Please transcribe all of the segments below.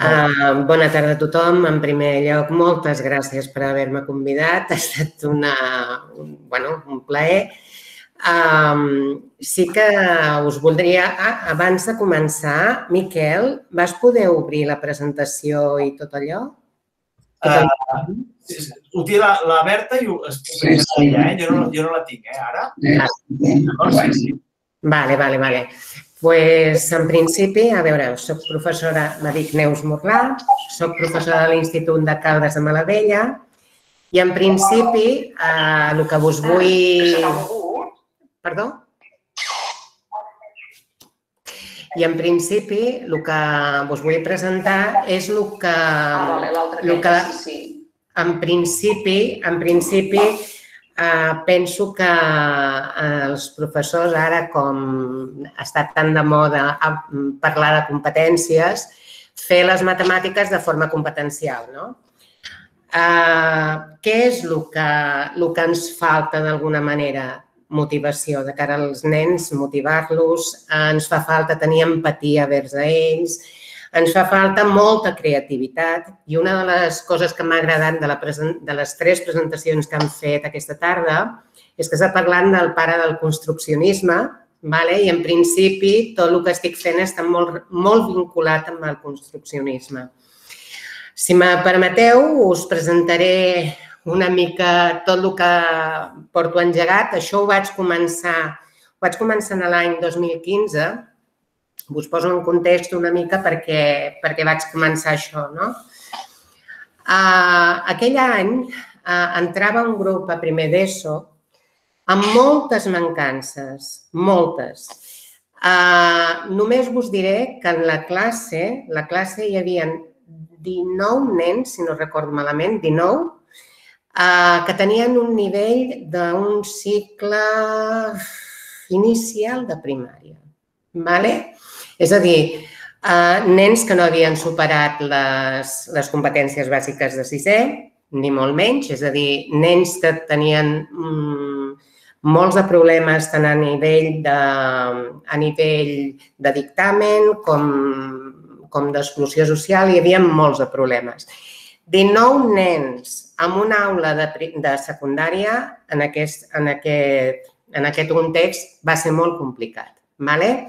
Uh, bona tarda a tothom. En primer lloc, moltes gràcies per haver-me convidat. Ha estat una, un, bueno, un plaer. Um, sí que us voldria... Ah, abans de començar, Miquel, vas poder obrir la presentació i tot allò? Uh, ho té la, la Berta i ho, es presenta ella, eh? Jo no, jo no la tinc, eh, ara. Ah, sí, sí. Vale, vale, vale pues, en principi, a veure, soc professora, me dic Neus Morlà, soc professora de l'Institut de Caldes de Malavella i, en principi, eh, el que vos vull... Perdó? I, en principi, el que vos vull presentar és el que... El que en principi, en principi, Eh, penso que eh, els professors ara, com estat tan de moda parlar de competències, fer les matemàtiques de forma competencial. No? Eh, què és el que, el que ens falta d'alguna manera? Motivació de cara als nens, motivar-los, ens fa falta tenir empatia vers a ells, ens fa falta molta creativitat i una de les coses que m'ha agradat de, la de les tres presentacions que han fet aquesta tarda és que s'ha parlat del pare del construccionisme vale? i en principi tot el que estic fent està molt, molt vinculat amb el construccionisme. Si me permeteu, us presentaré una mica tot el que porto engegat. Això ho vaig començar, ho vaig començar en l'any 2015 us poso en context una mica perquè, perquè vaig començar això. No? Uh, aquell any uh, entrava un grup a primer d'ESO amb moltes mancances, moltes. Uh, només vos diré que en la classe, la classe hi havia 19 nens, si no recordo malament, 19, uh, que tenien un nivell d'un cicle inicial de primària. ¿Vale? És a dir, eh, nens que no havien superat les, les competències bàsiques de sisè, ni molt menys, és a dir, nens que tenien mm, molts de problemes tant a nivell de, a nivell de dictamen com, com d'exclusió social, hi havia molts de problemes. 19 nens en una aula de, de secundària en aquest, en, aquest, en aquest context va ser molt complicat. ¿Vale?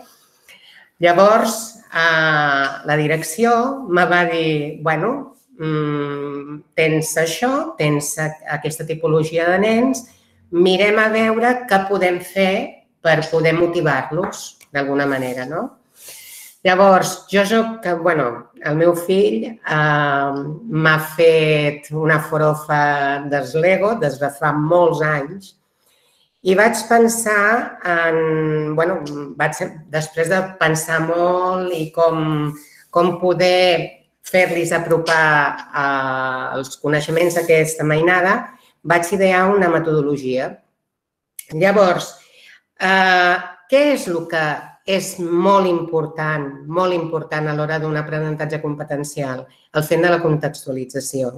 Llavors, eh, la direcció me va dir, bueno, mm, tens això, tens aquesta tipologia de nens, mirem a veure què podem fer per poder motivar-los d'alguna manera, no? Llavors, jo soc, bueno, el meu fill eh, m'ha fet una forofa dels Lego des de fa molts anys i vaig pensar en, bueno, vaig, després de pensar molt i com, com poder fer-los apropar eh, els coneixements d'aquesta mainada, vaig idear una metodologia. Llavors, eh, què és el que és molt important, molt important a l'hora d'un aprenentatge competencial, el fet de la contextualització.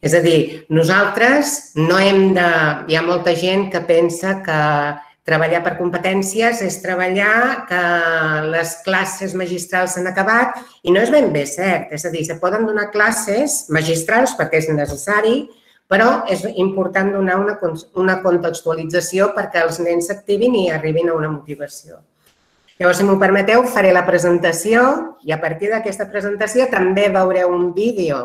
És a dir, nosaltres no hem de... Hi ha molta gent que pensa que treballar per competències és treballar que les classes magistrals s'han acabat i no és ben bé cert. És a dir, se poden donar classes magistrals perquè és necessari, però és important donar una, una contextualització perquè els nens s'activin i arribin a una motivació. Llavors, si m'ho permeteu, faré la presentació i a partir d'aquesta presentació també veureu un vídeo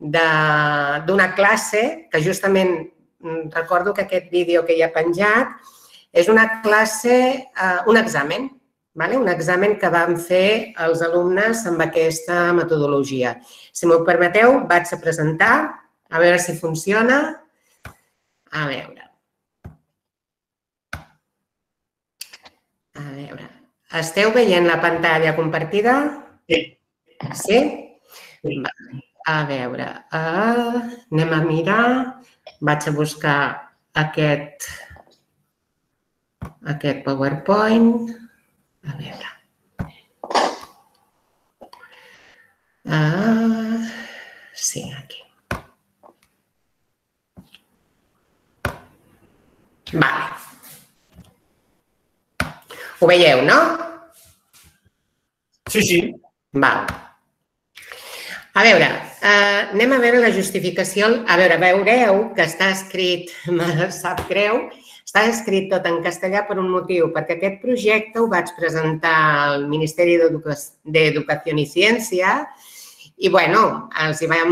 d'una classe que justament mm, recordo que aquest vídeo que hi ha penjat és una classe, eh, un examen, vale? un examen que vam fer els alumnes amb aquesta metodologia. Si m'ho permeteu, vaig a presentar, a veure si funciona. A veure. A veure. Esteu veient la pantalla compartida? Sí. Sí? A veure, uh, anem a mirar. Vaig a buscar aquest, aquest PowerPoint. A veure. Uh, sí, aquí. Vale. Ho veieu, no? Sí, sí. Val. A veure, eh, anem a veure la justificació. A veure, veureu que està escrit, me sap greu, està escrit tot en castellà per un motiu, perquè aquest projecte ho vaig presentar al Ministeri d'Educació i Ciència i, bueno, els, hi va,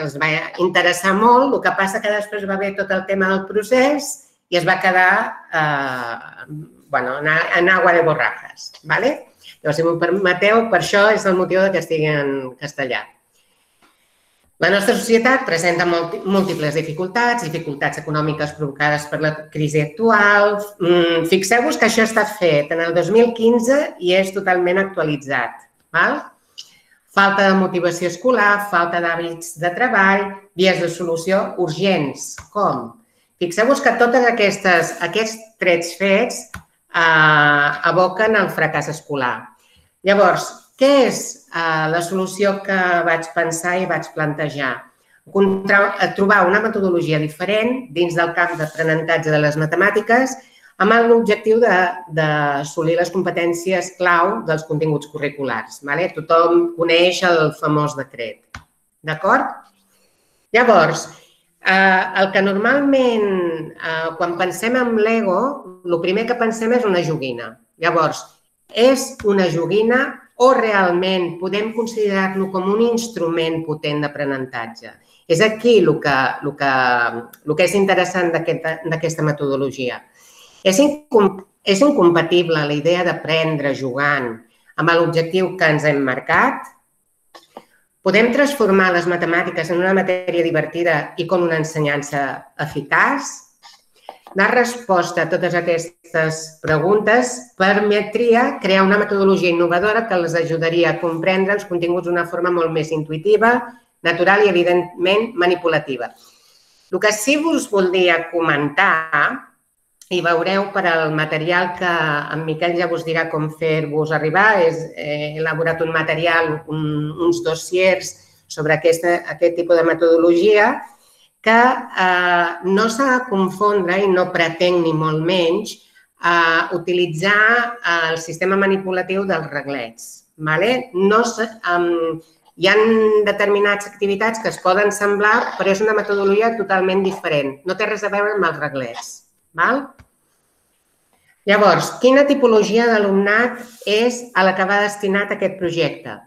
els va interessar molt. El que passa que després va haver tot el tema del procés i es va quedar eh, bueno, en, en agua de borrajas. ¿vale? Llavors, si m'ho permeteu, per això és el motiu de que estigui en castellà. La nostra societat presenta múltiples dificultats, dificultats econòmiques provocades per la crisi actual. Mm, fixeu-vos que això està fet en el 2015 i és totalment actualitzat. Val? Falta de motivació escolar, falta d'hàbits de treball, vies de solució urgents. Com? Fixeu-vos que totes aquestes, aquests trets fets eh, aboquen el fracàs escolar. Llavors, què és eh, la solució que vaig pensar i vaig plantejar? Trobar una metodologia diferent dins del camp d'aprenentatge de les matemàtiques amb l'objectiu d'assolir les competències clau dels continguts curriculars. Vale? Tothom coneix el famós decret. D'acord? Llavors, eh, el que normalment, eh, quan pensem en Lego, el primer que pensem és una joguina. Llavors, és una joguina o realment podem considerar-lo com un instrument potent d'aprenentatge. És aquí el que, el que, el que és interessant d'aquesta aquest, metodologia. És, incom, és incompatible la idea d'aprendre jugant amb l'objectiu que ens hem marcat? Podem transformar les matemàtiques en una matèria divertida i com una ensenyança eficaç? Dar resposta a totes aquestes preguntes permetria crear una metodologia innovadora que els ajudaria a comprendre els continguts d'una forma molt més intuïtiva, natural i, evidentment, manipulativa. El que sí us voldria comentar, i veureu per al material que en Miquel ja us dirà com fer-vos arribar, és, eh, he elaborat un material, un, uns dossiers sobre aquesta, aquest tipus de metodologia que eh, no s'ha de confondre i no pretenc ni molt menys eh, utilitzar el sistema manipulatiu dels reglets. Vale? No, um, hi ha determinades activitats que es poden semblar, però és una metodologia totalment diferent. No té res a veure amb els reglets. Val? Llavors, quina tipologia d'alumnat és a la que va destinat aquest projecte?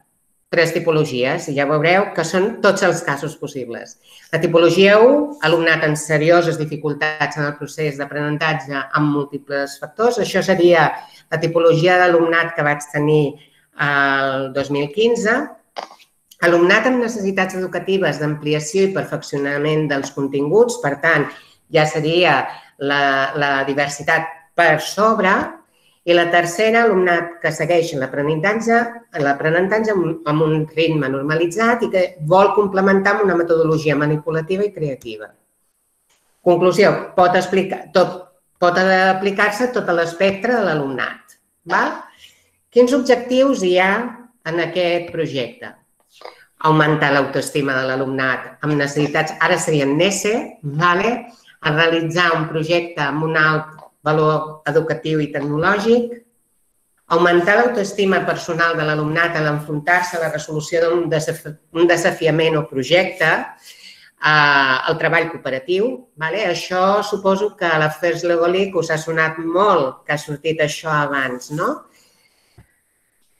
tres tipologies i ja veureu que són tots els casos possibles. La tipologia 1, alumnat amb serioses dificultats en el procés d'aprenentatge amb múltiples factors. Això seria la tipologia d'alumnat que vaig tenir el 2015. Alumnat amb necessitats educatives d'ampliació i perfeccionament dels continguts, per tant, ja seria la, la diversitat per sobre i la tercera, alumnat que segueix l'aprenentatge l'aprenentatge amb un ritme normalitzat i que vol complementar amb una metodologia manipulativa i creativa. Conclusió, pot, explicar, tot, pot aplicar-se tot l'espectre de l'alumnat. Quins objectius hi ha en aquest projecte? Augmentar l'autoestima de l'alumnat amb necessitats, ara serien NESE, vale? A realitzar un projecte amb un alt valor educatiu i tecnològic, augmentar l'autoestima personal de l'alumnat a l'enfrontar-se a la resolució d'un desafi desafiament o projecte, eh, el treball cooperatiu. Vale? Això suposo que a la First Legolic us ha sonat molt que ha sortit això abans, no?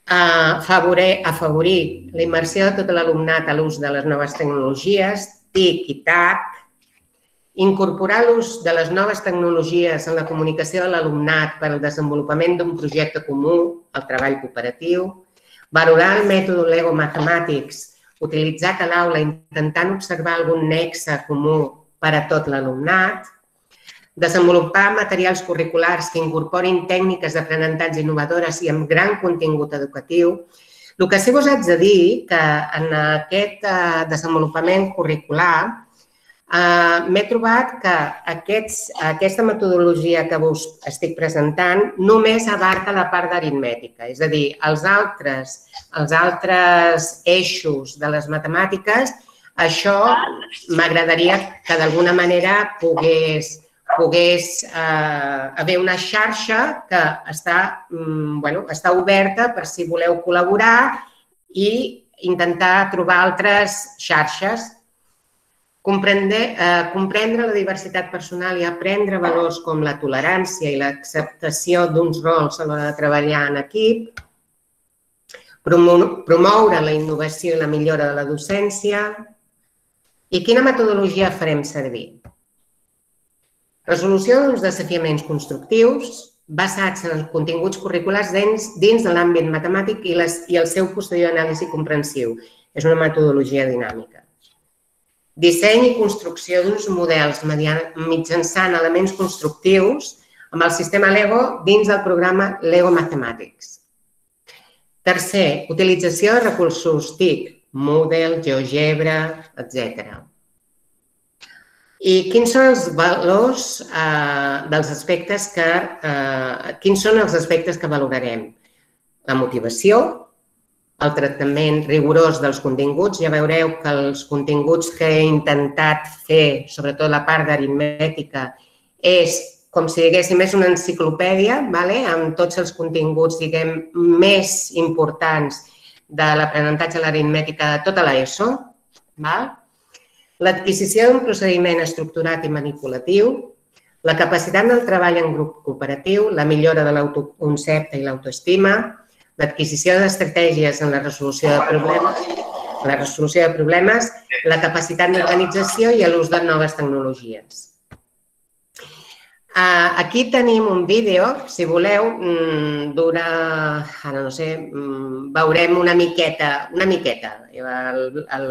Eh, afavorir, afavorir la immersió de tot l'alumnat a l'ús de les noves tecnologies, TIC i TAC, Incorporar l'ús de les noves tecnologies en la comunicació de l'alumnat per al desenvolupament d'un projecte comú, el treball cooperatiu, valorar el mètode Lego Mathematics utilitzat a l'aula intentant observar algun nexe comú per a tot l'alumnat, desenvolupar materials curriculars que incorporin tècniques d'aprenentatge innovadores i amb gran contingut educatiu. El que sí vos haig de dir que en aquest eh, desenvolupament curricular Uh, M'he trobat que aquests, aquesta metodologia que us estic presentant només abarca la part d'aritmètica, és a dir, els altres, els altres eixos de les matemàtiques, això m'agradaria que d'alguna manera pogués, pogués eh, haver una xarxa que està, mm, bueno, està oberta per si voleu col·laborar i intentar trobar altres xarxes, comprendre, eh, comprendre la diversitat personal i aprendre valors com la tolerància i l'acceptació d'uns rols a l'hora de treballar en equip, promoure la innovació i la millora de la docència i quina metodologia farem servir. Resolució d'uns desafiaments constructius basats en els continguts curriculars dins, dins de l'àmbit matemàtic i, les, i el seu posterior anàlisi comprensiu. És una metodologia dinàmica. Disseny i construcció d'uns models mitjançant elements constructius amb el sistema LEGO dins del programa LEGO Mathematics. Tercer, utilització de recursos TIC, Moodle, GeoGebra, etc. I quins són els valors eh, dels aspectes que... Eh, quins són els aspectes que valorarem? La motivació, el tractament rigorós dels continguts. Ja veureu que els continguts que he intentat fer, sobretot la part d'aritmètica, és com si diguéssim, és una enciclopèdia vale? amb tots els continguts, diguem, més importants de l'aprenentatge de l'aritmètica de tota l'ESO. L'adquisició d'un procediment estructurat i manipulatiu, la capacitat del treball en grup cooperatiu, la millora de l'autoconcepte i l'autoestima, l'adquisició d'estratègies en la resolució de problemes, la resolució de problemes, la capacitat d'organització i l'ús de noves tecnologies. Uh, aquí tenim un vídeo, si voleu, mm, dura, ara no sé, mm, veurem una miqueta, una miqueta. El, el,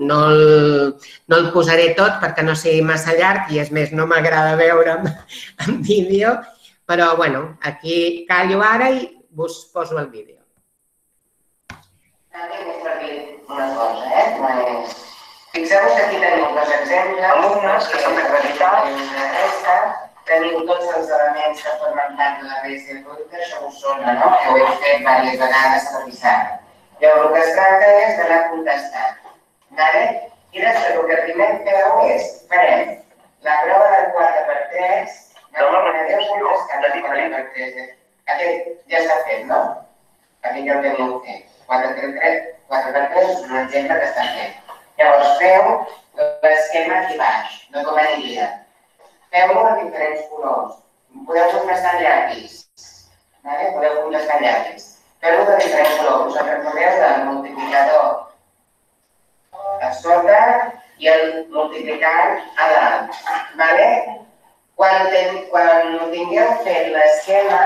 no, el, no el posaré tot perquè no sigui massa llarg i, és més, no m'agrada veure en, en vídeo, però, bueno, aquí callo ara i us poso el vídeo. Eh? Fixeu-vos que aquí tenim dos exemples, alumnes que són acreditats, aquesta, teniu tots els elements que formen part de la resta bruta, això us sona, no? Que ho heu fet diverses vegades per pissarra. I el que es tracta és d'anar contestant. Vale? I després el que primer feu és, farem la prova del 4 per 3, no, no, no, no, contestant el 4 per 3. Aquest ja s'ha fet, no? Aquest ja ho teniu fet. 4 per 3, 4 per 3 és un exemple que està fet. Llavors feu l'esquema aquí baix, no com aniria feu-lo de diferents colors. Podeu contestar llapis. Vale? Podeu contestar llapis. Feu-lo de diferents colors. Us recordeu del multiplicador a sota i el multiplicant a dalt. Vale? Quan, ten, quan tingueu fet l'esquema,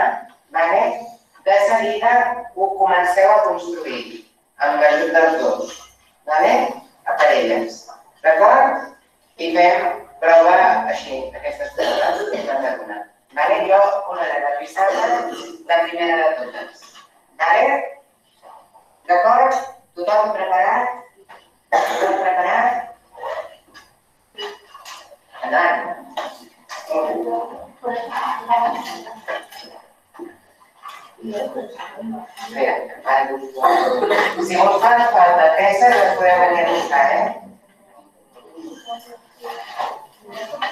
vale? de seguida ho comenceu a construir amb l'ajut dels dos. Vale? A parelles. D'acord? I fem prova així, aquestes coses, les de donar. Vale? Jo posaré la pissarra la primera de totes. Vale? D'acord? Tothom preparat? Tothom preparat? Endavant. Si vols fan falta peces, les podeu venir a buscar, eh?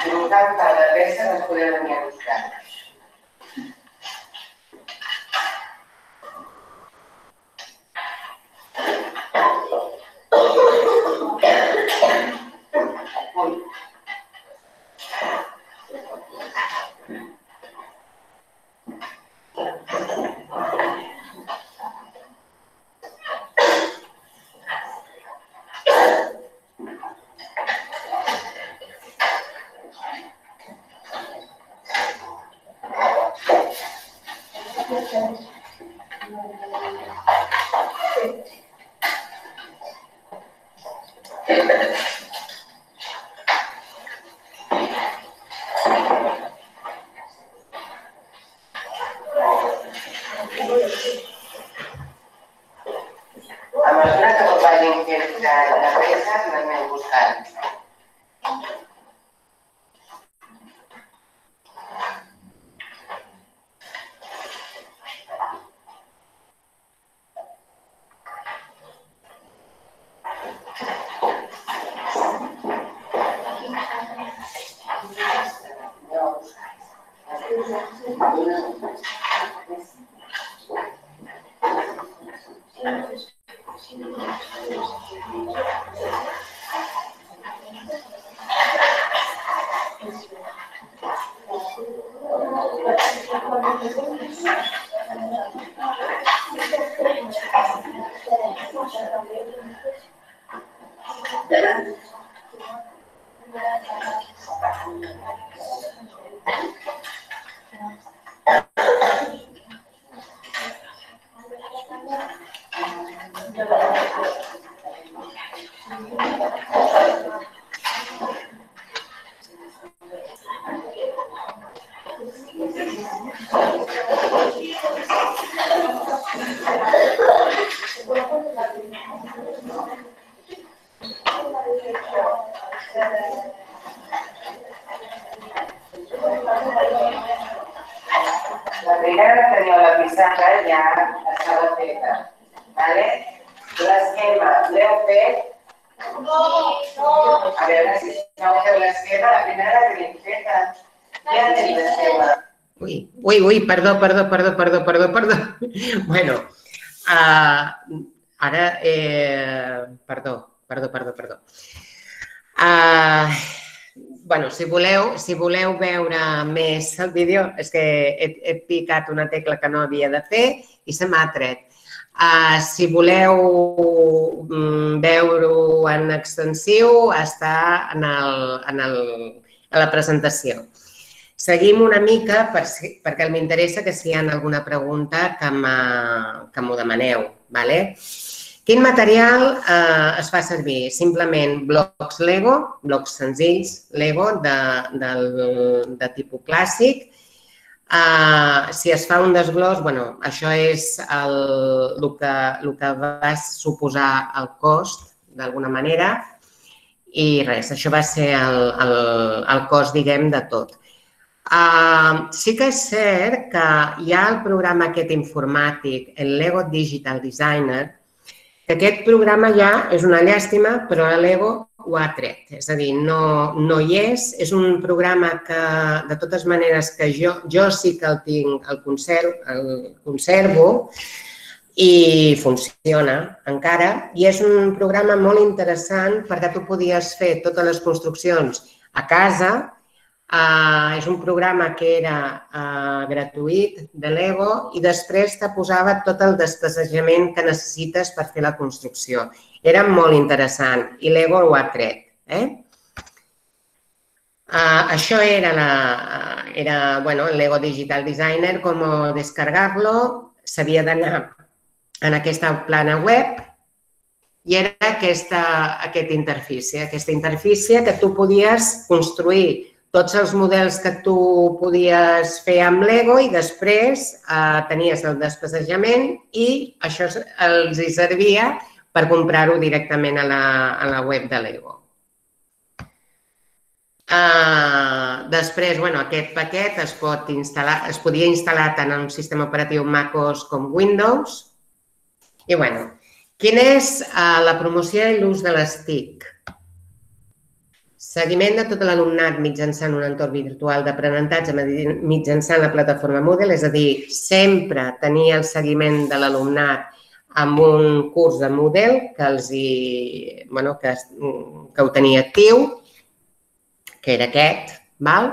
Si vols fan falta peces, les podeu venir a buscar. Amen. 哎 Ui, ui, perdó, perdó, perdó, perdó, perdó, perdó. Bueno, uh, ara, eh, perdó, perdó, perdó, perdó. Uh, bueno, si voleu, si voleu veure més el vídeo, és que he, he picat una tecla que no havia de fer i se m'ha tret. Uh, si voleu um, veure-ho en extensiu, està en, el, en, el, en la presentació. Seguim una mica per, perquè m'interessa que si hi ha alguna pregunta que m'ho demaneu. ¿vale? Quin material eh, es fa servir? Simplement blocs Lego, blocs senzills Lego de, de, de tipus clàssic. Uh, si es fa un desglòs, bueno, això és el, el, que, el que va suposar el cost, d'alguna manera, i res, això va ser el, el, el cost, diguem, de tot. Uh, sí que és cert que hi ha el programa aquest informàtic, el Lego Digital Designer, aquest programa ja és una llàstima, però l'Ego ho ha tret. És a dir, no, no hi és. És un programa que, de totes maneres, que jo, jo sí que el tinc, el conservo, el conservo i funciona encara. I és un programa molt interessant perquè tu podies fer totes les construccions a casa Uh, és un programa que era uh, gratuït de Lego i després te posava tot el despasejament que necessites per fer la construcció. Era molt interessant i Lego ho ha tret. Eh? Uh, això era, la, era bueno, Lego Digital Designer, com descarregar-lo, s'havia d'anar en aquesta plana web i era aquesta, aquesta interfície, aquesta interfície que tu podies construir tots els models que tu podies fer amb Lego i després eh, tenies el despasejament i això els hi servia per comprar-ho directament a la, a la web de Lego. Uh, després, bueno, aquest paquet es, pot instal·lar, es podia instal·lar tant en un sistema operatiu MacOS com Windows. I, bueno, quina és uh, la promoció i l'ús de les TIC? Seguiment de tot l'alumnat mitjançant un entorn virtual d'aprenentatge mitjançant la plataforma Moodle, és a dir, sempre tenir el seguiment de l'alumnat amb un curs de Moodle que, els hi, bueno, que, que ho tenia actiu, que era aquest, val?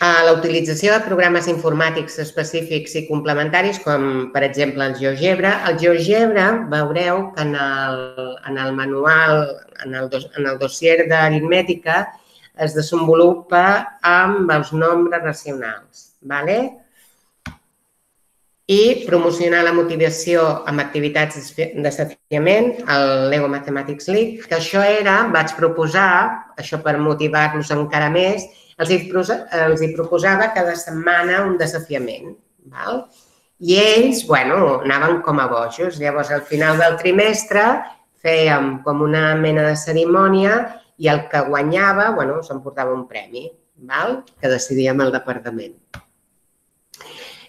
La utilització de programes informàtics específics i complementaris, com per exemple el GeoGebra. El GeoGebra veureu que en el, en el manual, en el, dos, en el dossier d'aritmètica, es desenvolupa amb els nombres racionals. ¿vale? i promocionar la motivació amb activitats de desafiament, el Lego Mathematics League, que això era, vaig proposar, això per motivar-los encara més, els hi, els hi proposava cada setmana un desafiament. Val? I ells, bueno, anaven com a bojos. Llavors, al final del trimestre, fèiem com una mena de cerimònia i el que guanyava, bueno, s'emportava un premi, val? que decidíem el departament.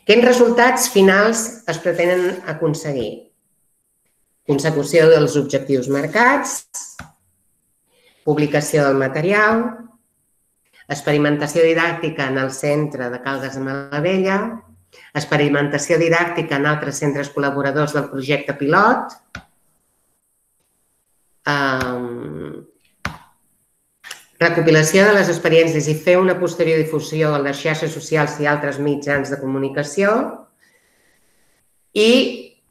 Quins resultats finals es pretenen aconseguir? Consecució dels objectius marcats, publicació del material, experimentació didàctica en el centre de Caldes de Malavella, experimentació didàctica en altres centres col·laboradors del projecte pilot, um, recopilació de les experiències i fer una posterior difusió a les xarxes socials i altres mitjans de comunicació i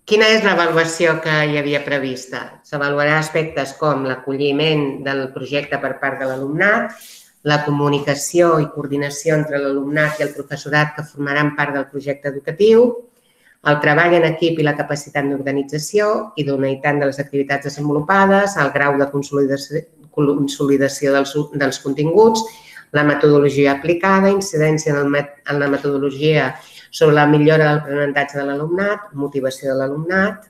quina és l'avaluació que hi havia prevista. S'avaluarà aspectes com l'acolliment del projecte per part de l'alumnat, la comunicació i coordinació entre l'alumnat i el professorat que formaran part del projecte educatiu, el treball en equip i la capacitat d'organització i d'unitat de les activitats desenvolupades, el grau de consolidació, consolidació dels, dels continguts, la metodologia aplicada, incidència en, el, en la metodologia sobre la millora del l'aprenentatge de l'alumnat, motivació de l'alumnat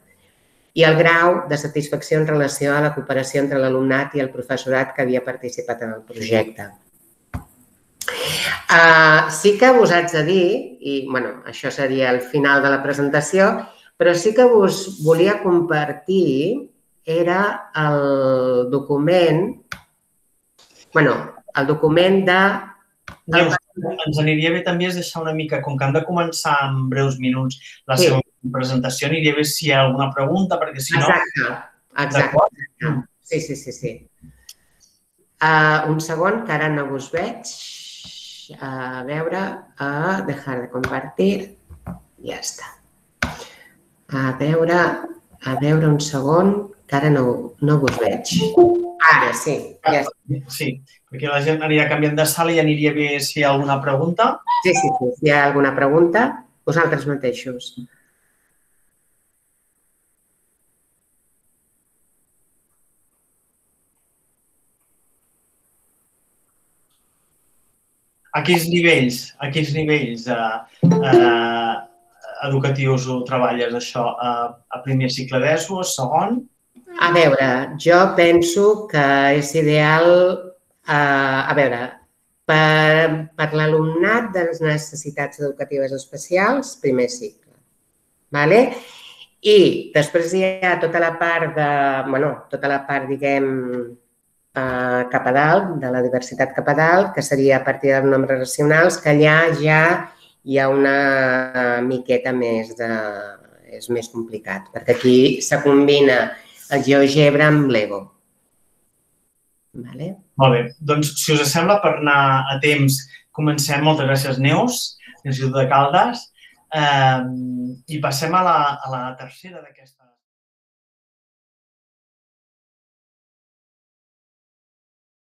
i el grau de satisfacció en relació a la cooperació entre l'alumnat i el professorat que havia participat en el projecte. Uh, sí que us haig de dir, i bueno, això seria el final de la presentació, però sí que us volia compartir, era el document, bueno, el document de... Neus, ens aniria bé també és deixar una mica, com que hem de començar en breus minuts la sí. seva presentació, aniria bé si hi ha alguna pregunta, perquè si no... Exacte, exacte. Sí, sí, sí, sí. Uh, un segon, que ara no us veig. A veure, a dejar de compartir. Ja està. A veure, a veure un segon, que ara no, no vos veig. Ara sí, ja està. Sí, perquè la gent aniria canviant de sala i aniria bé si hi ha alguna pregunta. Sí, sí, sí. Si hi ha alguna pregunta, vosaltres mateixos. a quins nivells, a quins nivells eh, eh, educatius ho treballes, això? A, a primer cicle d'ESO, a segon? A veure, jo penso que és ideal, eh, a veure, per, per l'alumnat de les necessitats educatives especials, primer cicle. Vale? I després hi ha tota la part de, bueno, tota la part, diguem, eh, cap a dalt, de la diversitat cap a dalt, que seria a partir dels nombres racionals, que allà ja hi ha una miqueta més de... és més complicat, perquè aquí se combina el GeoGebra amb l'Ego. Vale? Molt bé. Doncs, si us sembla, per anar a temps, comencem. Moltes gràcies, Neus, Institut de Caldes. Eh, I passem a la, a la tercera d'aquesta.